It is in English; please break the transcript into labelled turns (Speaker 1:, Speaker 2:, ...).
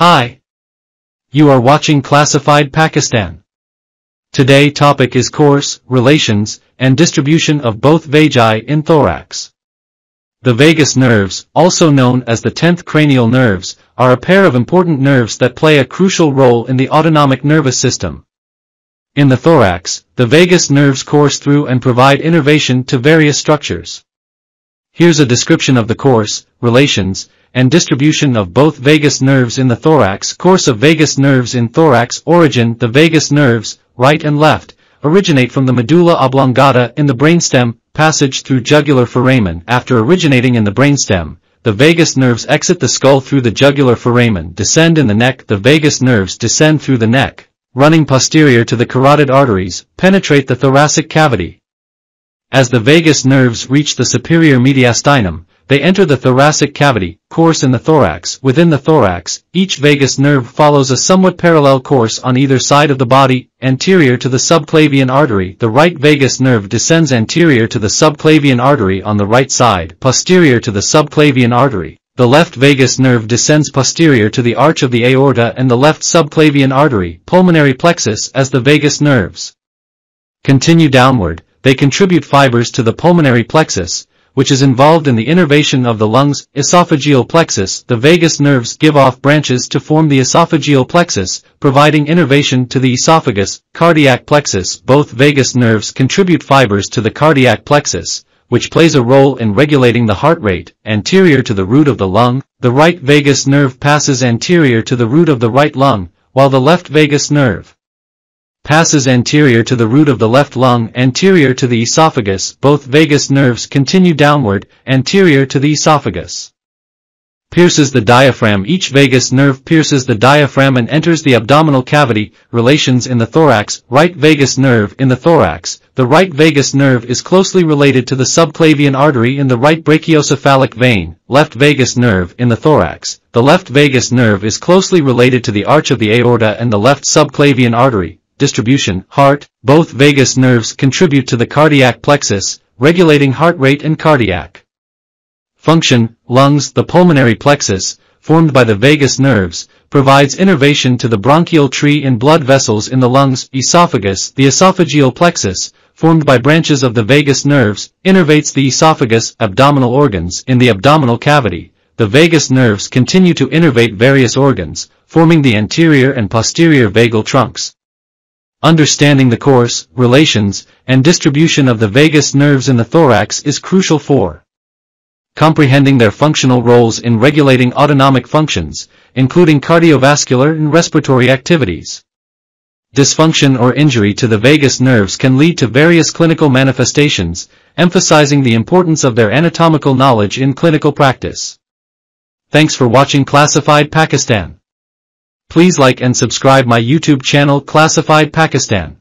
Speaker 1: Hi. You are watching Classified Pakistan. Today topic is course, relations, and distribution of both vagi in thorax. The vagus nerves, also known as the 10th cranial nerves, are a pair of important nerves that play a crucial role in the autonomic nervous system. In the thorax, the vagus nerves course through and provide innervation to various structures. Here's a description of the course, relations, and distribution of both vagus nerves in the thorax. Course of vagus nerves in thorax Origin The vagus nerves, right and left, originate from the medulla oblongata in the brainstem, passage through jugular foramen. After originating in the brainstem, the vagus nerves exit the skull through the jugular foramen, descend in the neck. The vagus nerves descend through the neck, running posterior to the carotid arteries, penetrate the thoracic cavity. As the vagus nerves reach the superior mediastinum, they enter the thoracic cavity, course in the thorax. Within the thorax, each vagus nerve follows a somewhat parallel course on either side of the body, anterior to the subclavian artery. The right vagus nerve descends anterior to the subclavian artery on the right side, posterior to the subclavian artery. The left vagus nerve descends posterior to the arch of the aorta and the left subclavian artery, pulmonary plexus, as the vagus nerves. Continue downward, they contribute fibers to the pulmonary plexus, which is involved in the innervation of the lungs, esophageal plexus. The vagus nerves give off branches to form the esophageal plexus, providing innervation to the esophagus, cardiac plexus. Both vagus nerves contribute fibers to the cardiac plexus, which plays a role in regulating the heart rate, anterior to the root of the lung. The right vagus nerve passes anterior to the root of the right lung, while the left vagus nerve passes anterior to the root of the left lung, anterior to the esophagus. Both vagus nerves continue downward, anterior to the esophagus. Pierces the diaphragm Each vagus nerve pierces the diaphragm and enters the abdominal cavity. Relations in the thorax Right vagus nerve in the thorax. The right vagus nerve is closely related to the subclavian artery in the right brachiocephalic vein. Left vagus nerve in the thorax. The left vagus nerve is closely related to the arch of the aorta and the left subclavian artery distribution, heart, both vagus nerves contribute to the cardiac plexus, regulating heart rate and cardiac function, lungs, the pulmonary plexus, formed by the vagus nerves, provides innervation to the bronchial tree and blood vessels in the lungs, esophagus, the esophageal plexus, formed by branches of the vagus nerves, innervates the esophagus, abdominal organs, in the abdominal cavity. The vagus nerves continue to innervate various organs, forming the anterior and posterior vagal trunks. Understanding the course, relations, and distribution of the vagus nerves in the thorax is crucial for comprehending their functional roles in regulating autonomic functions, including cardiovascular and respiratory activities. Dysfunction or injury to the vagus nerves can lead to various clinical manifestations, emphasizing the importance of their anatomical knowledge in clinical practice. Thanks for watching Classified Pakistan. Please like and subscribe my YouTube channel Classified Pakistan.